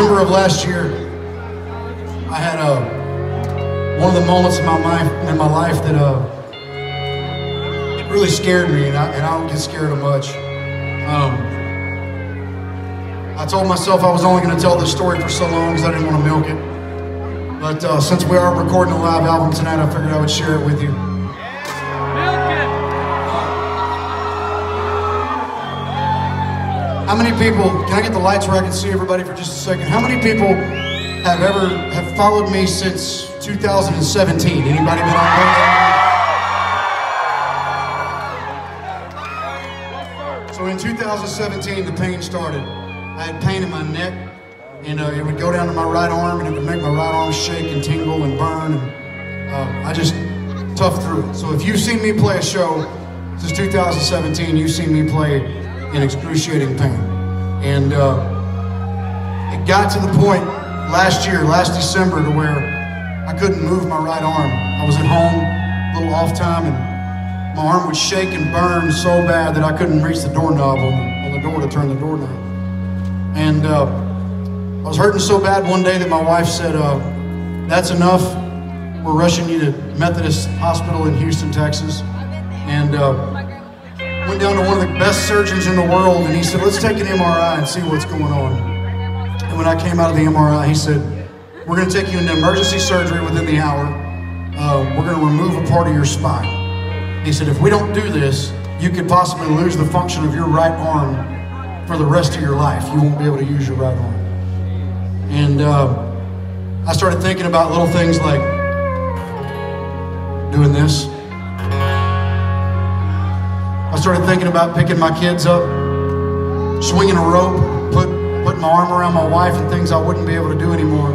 December of last year, I had uh, one of the moments in my life, in my life that uh, really scared me, and I, and I don't get scared of much. Um, I told myself I was only going to tell this story for so long because I didn't want to milk it. But uh, since we are recording a live album tonight, I figured I would share it with you. How many people, can I get the lights where I can see everybody for just a second? How many people have ever, have followed me since 2017? Anybody been on? So in 2017, the pain started. I had pain in my neck, and uh, it would go down to my right arm, and it would make my right arm shake and tingle and burn, and uh, I just toughed through it. So if you've seen me play a show since 2017, you've seen me play in excruciating pain. And uh, it got to the point last year, last December, to where I couldn't move my right arm. I was at home, a little off time, and my arm would shake and burn so bad that I couldn't reach the doorknob on the, on the door to turn the doorknob. And uh, I was hurting so bad one day that my wife said, uh, That's enough. We're rushing you to Methodist Hospital in Houston, Texas. And uh, went down to one of the best surgeons in the world and he said, let's take an MRI and see what's going on. And when I came out of the MRI, he said, we're going to take you into emergency surgery within the hour. Uh, we're going to remove a part of your spine. He said, if we don't do this, you could possibly lose the function of your right arm for the rest of your life. You won't be able to use your right arm. And uh, I started thinking about little things like doing this. I started thinking about picking my kids up, swinging a rope, put, putting my arm around my wife and things I wouldn't be able to do anymore.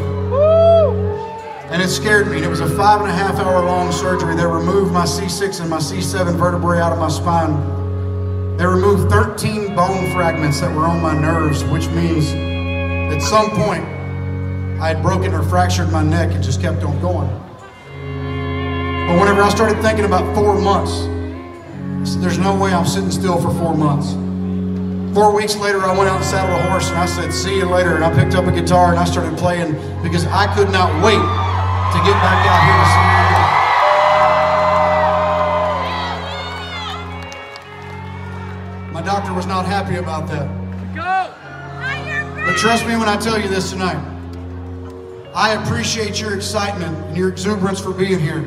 And it scared me. And it was a five and a half hour long surgery. They removed my C6 and my C7 vertebrae out of my spine. They removed 13 bone fragments that were on my nerves, which means at some point I had broken or fractured my neck and just kept on going. But whenever I started thinking about four months, there's no way I'm sitting still for four months. Four weeks later, I went out and saddled a horse and I said, see you later. And I picked up a guitar and I started playing because I could not wait to get back out here to see you again. My doctor was not happy about that. But trust me when I tell you this tonight. I appreciate your excitement and your exuberance for being here.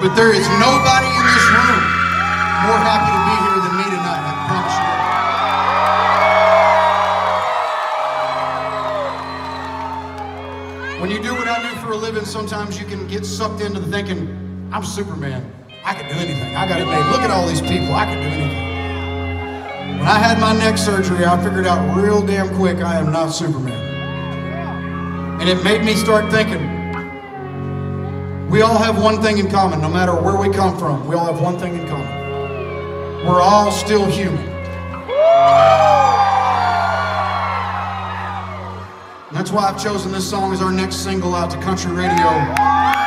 But there is nobody in this more happy to be here than me tonight, I promise you. When you do what I do for a living, sometimes you can get sucked into the thinking, I'm Superman. I can do anything. I got it made. Look at all these people. I can do anything. When I had my neck surgery, I figured out real damn quick I am not Superman. And it made me start thinking, we all have one thing in common, no matter where we come from. We all have one thing in common. We're all still human. That's why I've chosen this song as our next single out to country radio.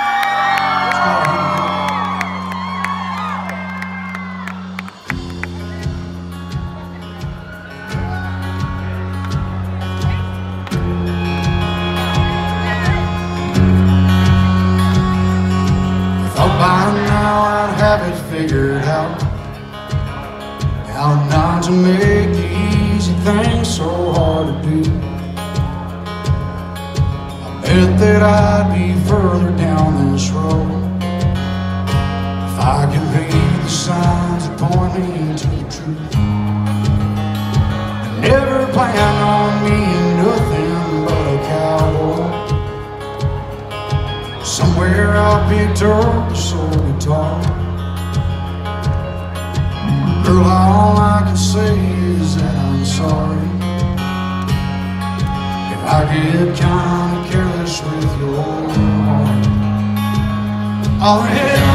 To make easy things so hard to do I bet that I'd be further down this road If I could read the signs that point me to the truth. I never planned on being nothing but a cowboy. Somewhere I picked up a soul guitar Girl, all I All the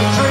off.